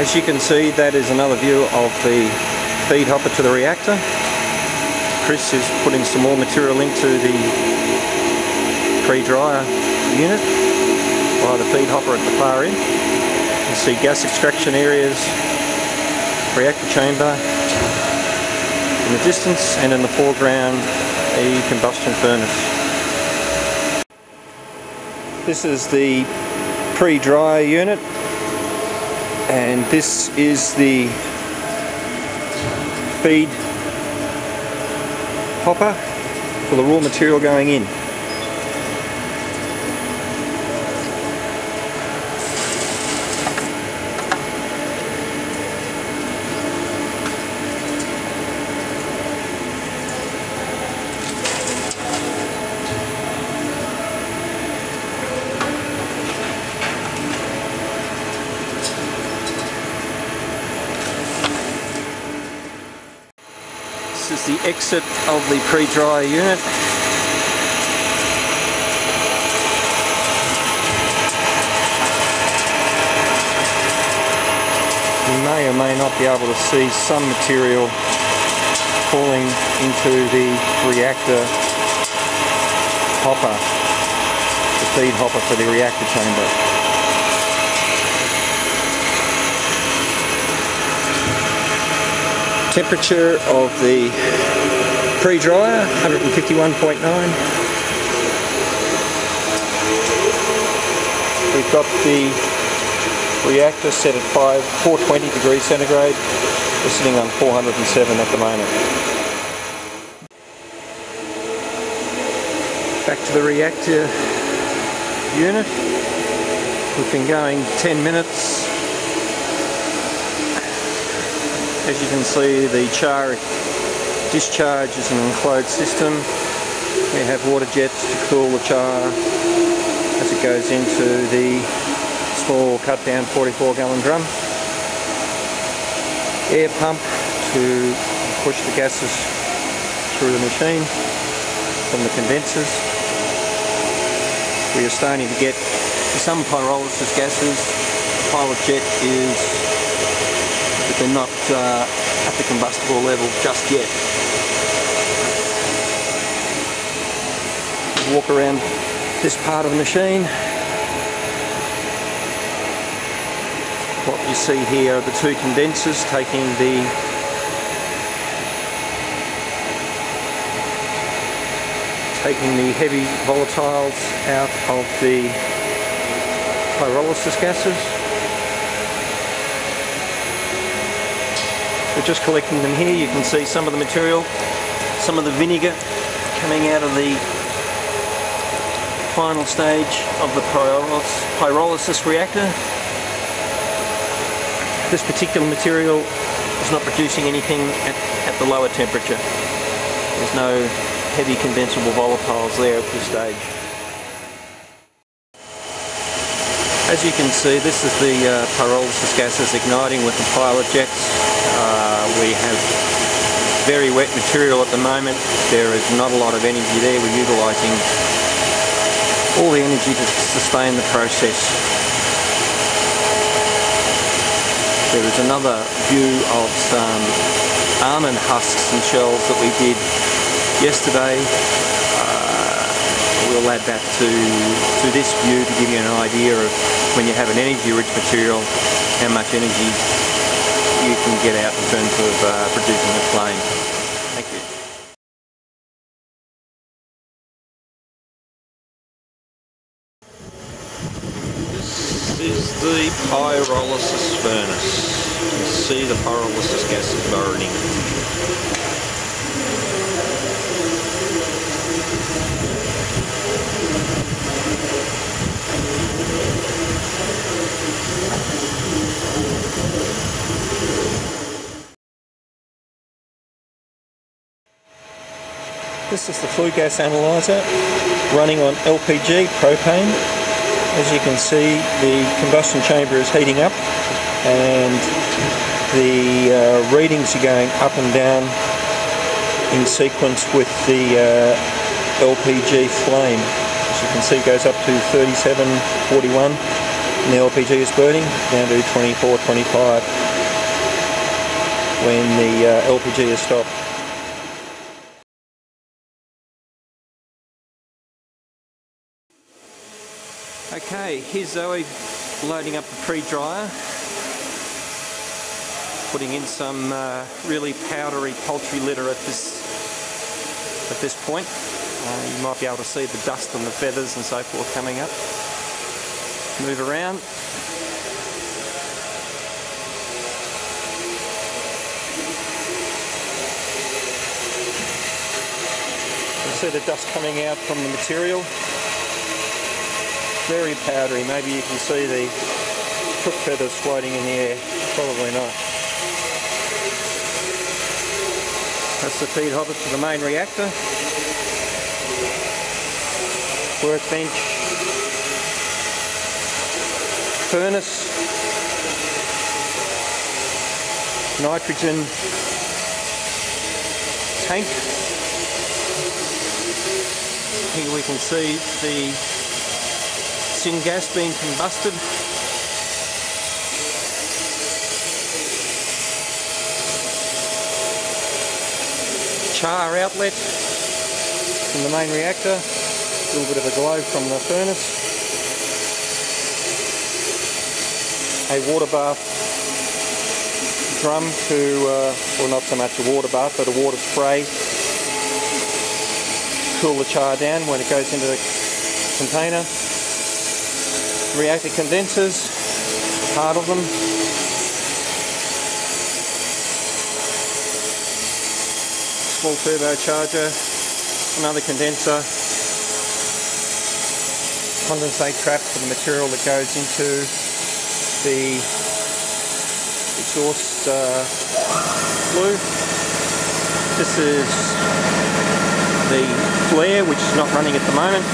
As you can see, that is another view of the feed hopper to the reactor. Chris is putting some more material into the pre-dryer unit by the feed hopper at the far end. You can see gas extraction areas, reactor chamber in the distance and in the foreground a combustion furnace. This is the pre-dryer unit and this is the feed hopper for the raw material going in. Exit of the pre-dryer unit. You may or may not be able to see some material falling into the reactor hopper, the feed hopper for the reactor chamber. Temperature of the pre-dryer, 151.9. We've got the reactor set at 5, 420 degrees centigrade. We're sitting on 407 at the moment. Back to the reactor unit. We've been going 10 minutes As you can see the char discharge is an enclosed system. We have water jets to cool the char as it goes into the small cut down 44 gallon drum. Air pump to push the gases through the machine from the condensers. We are starting to get some pyrolysis gases. The pilot jet is they're not uh, at the combustible level just yet. Walk around this part of the machine. What you see here are the two condensers taking the taking the heavy volatiles out of the pyrolysis gases. We're just collecting them here. You can see some of the material, some of the vinegar coming out of the final stage of the pyrolysis reactor. This particular material is not producing anything at, at the lower temperature. There's no heavy condensable volatiles there at this stage. As you can see, this is the uh, pyrolysis gases igniting with the pilot jets. Uh, we have very wet material at the moment. There is not a lot of energy there. We're utilising all the energy to sustain the process. There is another view of some almond husks and shells that we did yesterday uh, we'll add that to, to this view to give you an idea of when you have an energy rich material, how much energy you can get out in terms of uh, producing a flame. Thank you. This is the pyrolysis furnace. You can see the pyrolysis gases burning. This is the flue gas analyzer running on LPG, propane. As you can see the combustion chamber is heating up and the uh, readings are going up and down in sequence with the uh, LPG flame. As you can see it goes up to 37, 41 and the LPG is burning down to 24, 25 when the uh, LPG is stopped. Okay, here's Zoe loading up the pre-dryer, putting in some uh, really powdery poultry litter at this at this point. Uh, you might be able to see the dust and the feathers and so forth coming up. Move around. You see the dust coming out from the material very powdery. Maybe you can see the crook feathers floating in the air. Probably not. That's the feed hopper to the main reactor. Workbench. Furnace. Nitrogen tank. Here we can see the gas being combusted. Char outlet from the main reactor. A little bit of a glow from the furnace. A water bath drum to, uh, well not so much a water bath, but a water spray. Cool the char down when it goes into the container reactor condensers, part of them. Small turbocharger, another condenser, condensate trap for the material that goes into the exhaust uh, flue. This is the flare which is not running at the moment.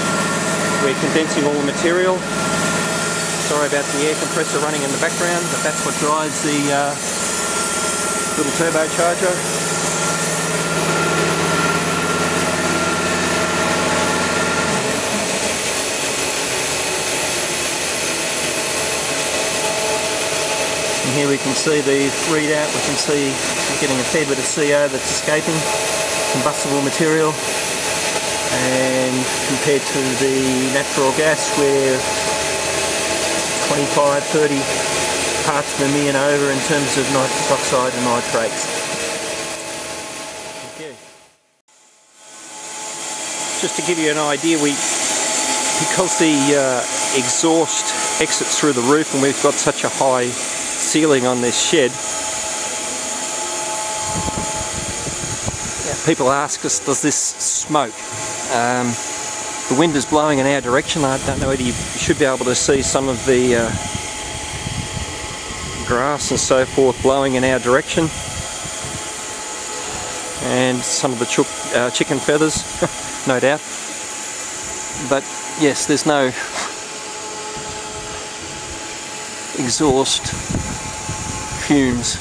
We're condensing all the material Sorry about the air compressor running in the background, but that's what drives the uh, little turbocharger. And here we can see the readout, we can see we're getting a fair bit of CO that's escaping, combustible material, and compared to the natural gas where 25, 30 parts per million over in terms of nitrous oxide and nitrates. Just to give you an idea, we because the uh, exhaust exits through the roof and we've got such a high ceiling on this shed, people ask us, does this smoke? Um, the wind is blowing in our direction. I don't know whether you should be able to see some of the uh, grass and so forth blowing in our direction. And some of the chook, uh, chicken feathers, no doubt. But yes, there's no exhaust fumes.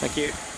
Thank you.